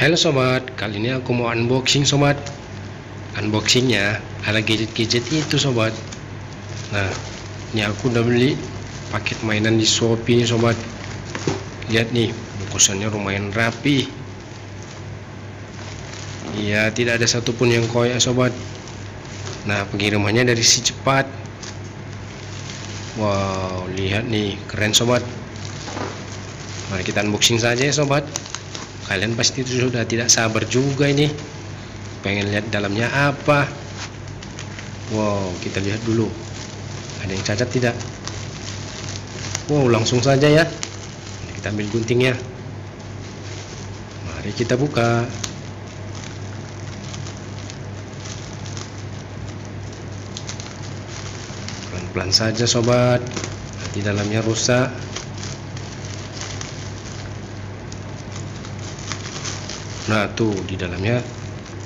Halo sobat, kali ini aku mau unboxing sobat. Unboxingnya ada gadget-gadget itu sobat. Nah, ini aku udah beli paket mainan di Shopee nih sobat. Lihat nih, bungkusannya lumayan rapi. Iya, tidak ada satupun yang koyak sobat. Nah, pengirimannya dari si cepat. Wow, lihat nih, keren sobat. Mari kita unboxing saja ya sobat Kalian pasti sudah tidak sabar juga ini. Pengen lihat dalamnya apa? Wow, kita lihat dulu. Ada yang cacat tidak? Wow, langsung saja ya. Kita ambil guntingnya. Mari kita buka. Pelan-pelan saja sobat. Nanti dalamnya rusak Nah tuh di dalamnya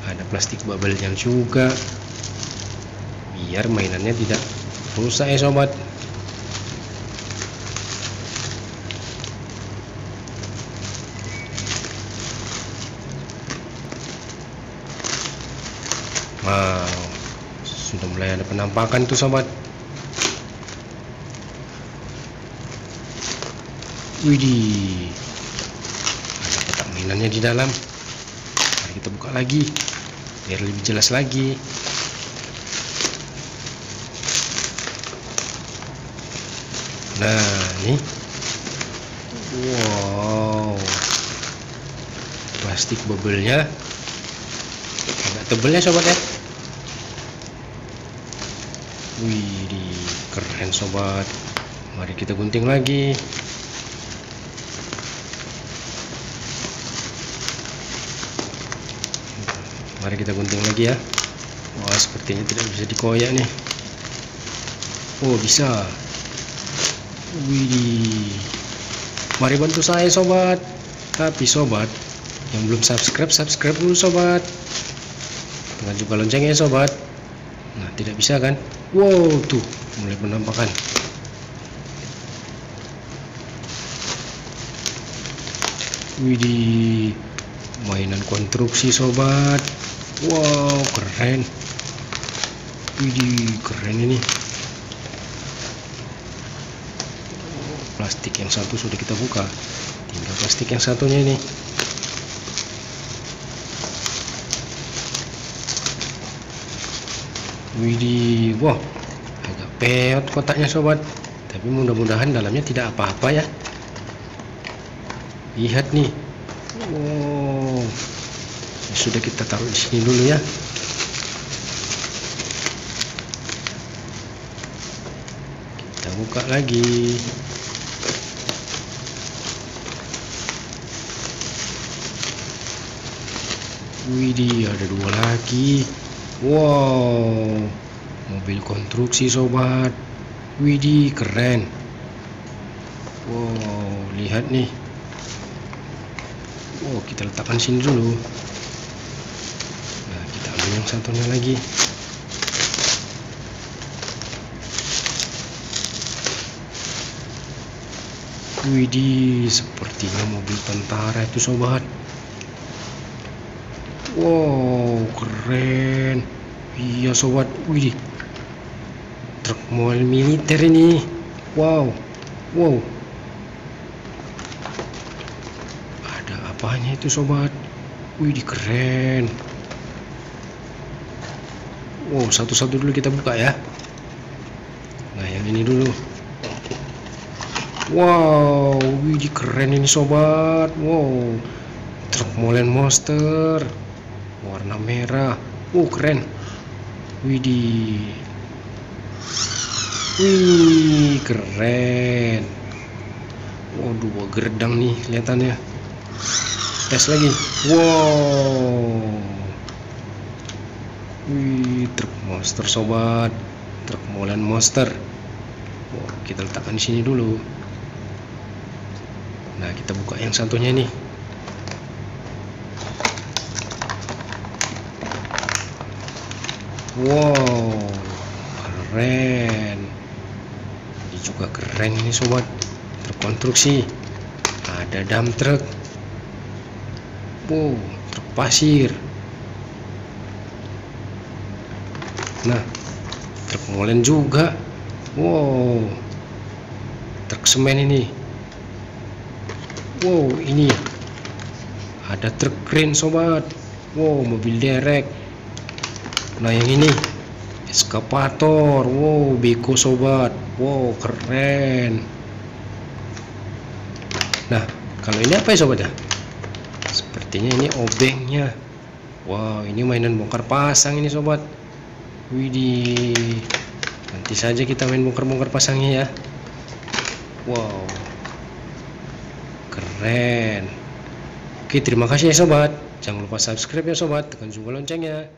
ada plastik bubble yang juga. Biar mainannya tidak rusak ya sobat. Wow sudah mulai ada penampakan tuh sobat. Widih ada kotak mainannya di dalam kita buka lagi biar lebih jelas lagi. Nah ini. Wow. Plastik bubble-nya. Agak tebel ya sobat ya? Wih keren sobat. Mari kita gunting lagi mari kita gunting lagi ya. Wah sepertinya tidak bisa dikoyak nih. Oh bisa. Wih. Mari bantu saya sobat. Tapi sobat yang belum subscribe subscribe dulu sobat. Tekan juga loncengnya sobat. Nah tidak bisa kan? Wow tuh mulai penampakan. Widih mainan konstruksi sobat wow keren. Widih keren ini. Plastik yang satu sudah kita buka. Tinggal plastik yang satunya ini. Widih wow. Agak peot kotaknya sobat. Tapi mudah-mudahan dalamnya tidak apa-apa ya. Lihat nih. Wow sudah kita taruh di sini dulu ya. Kita buka lagi. Widih ada dua lagi. Wow mobil konstruksi sobat. Widih keren. Wow lihat nih. Wow kita letakkan sini dulu yang satunya lagi. Widih sepertinya mobil tentara itu sobat. Wow keren. Iya sobat. Widih truk mobil militer ini. Wow. Wow. Ada apanya itu sobat? Widih keren Wow, satu-satu dulu kita buka ya. Nah, yang ini dulu. Wow, wih keren ini sobat. Wow, truk molen monster warna merah. Wow, keren. Widih. Wih, keren. Wow, dua gerbang nih kelihatannya. Tes lagi. Wow. Wih, truk monster sobat, truk molen monster. Oh, kita letakkan di sini dulu. Nah, kita buka yang satunya nih. Wow, keren. Ini juga keren ini sobat. Truk konstruksi. Ada dump truck. Wow, truk pasir nah truk molen juga. Wow. Truk semen ini. Wow ini ada truk keren sobat. Wow mobil derek. Nah yang ini. Eskavator wow beko sobat. Wow keren. Nah kalau ini apa ya sobat ya? Sepertinya ini obengnya. Wow ini mainan bongkar pasang ini sobat widih nanti saja kita main bongkar-bongkar pasangnya ya. Wow. Keren. Oke terima kasih ya sobat. Jangan lupa subscribe ya sobat. Tekan juga loncengnya